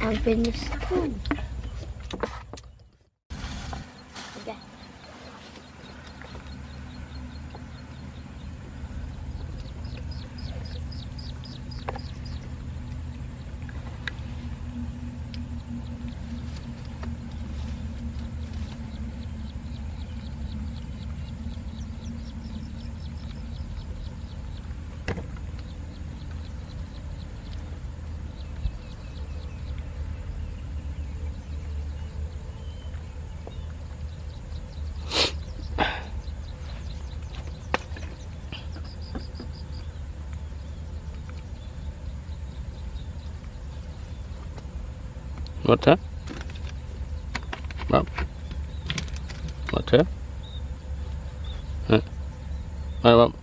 I've been to school. What's that? Mom. What's that? Huh? Hi, Mom.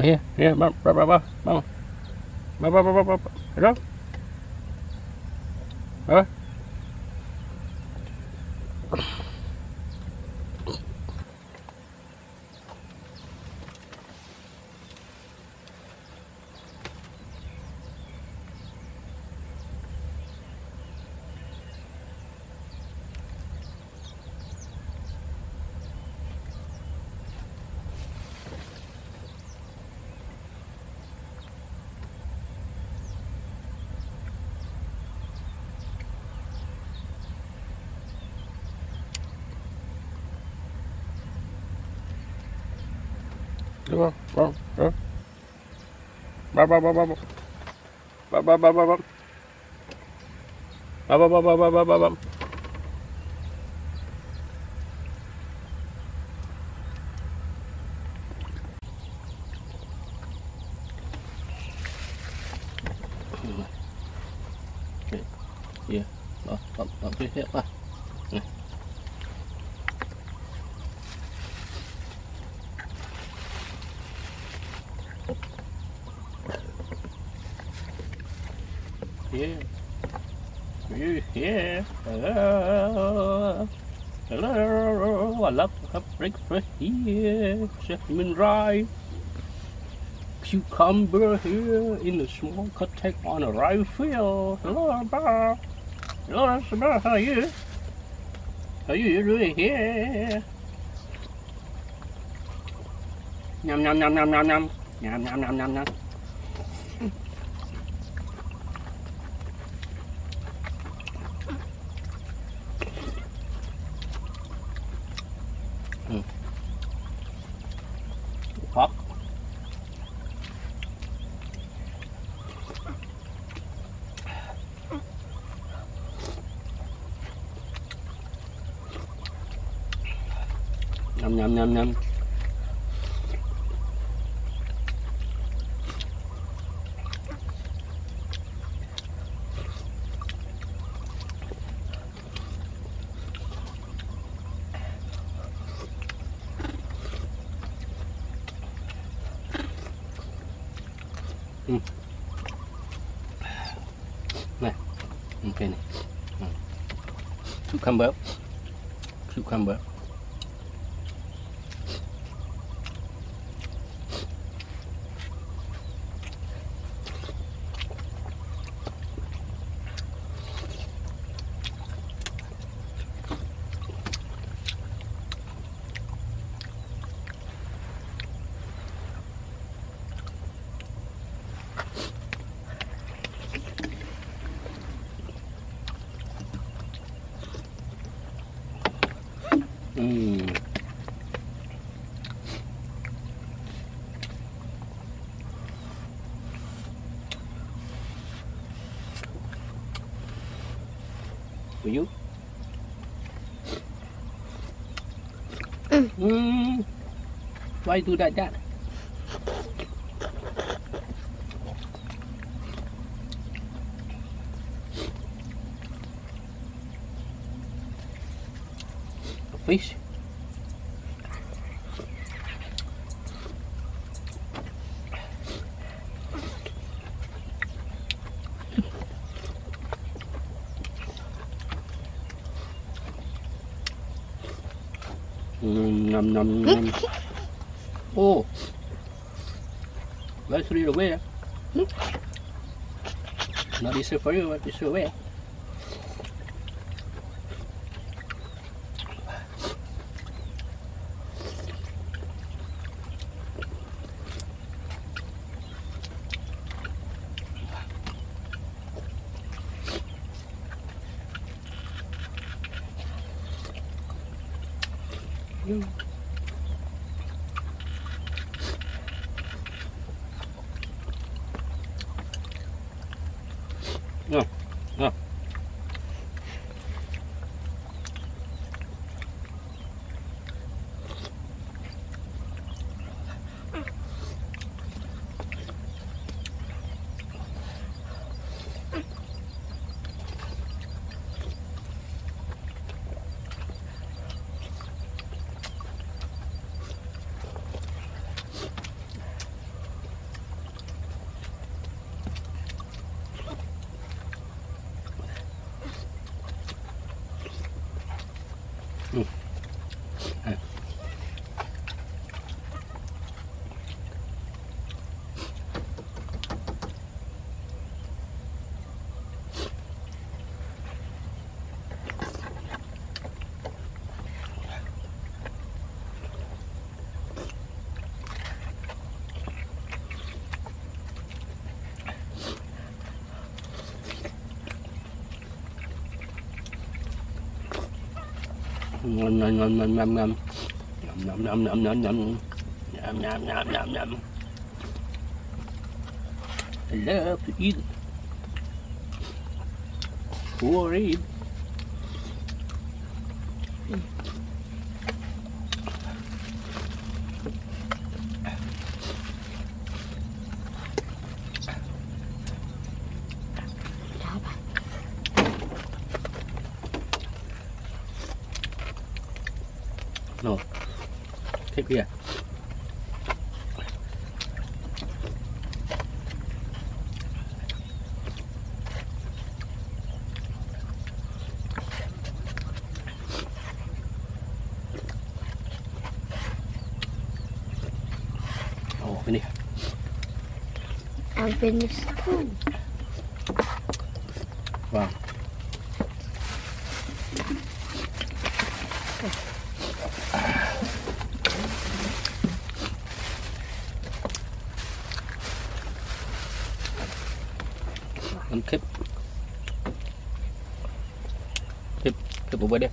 Well, here, here, Mom, Mom, Mom, Mom, Mom, Mom, Mom, Mom, Yeah, up, up, up, up, up. Hello. I love to have breakfast here. Human rice. Cucumber here in a small contact on a rice field. Hello, Bob. Hello, Bob. How are you? How are you doing here? Yum, yum, yum, yum, yum, yum. Yum, yum, yum, yum, yum. Ừ. phát Hot. Nhâm nhâm nhâm nhâm Ok này. Cucumber. Cucumber. Will you? Mm. Why do that, that? fish. Nom nom nom. Oh, let's read away. Not easy for you, but it's away. 嗯。Nom nom nom nom nom nom. Nom nom nom nom nom. Nom nom nom nom nom. I love to eat. Poor Here. Oh, ini. And finish spoon. Wow. Kip. Kip, kip ubah dia.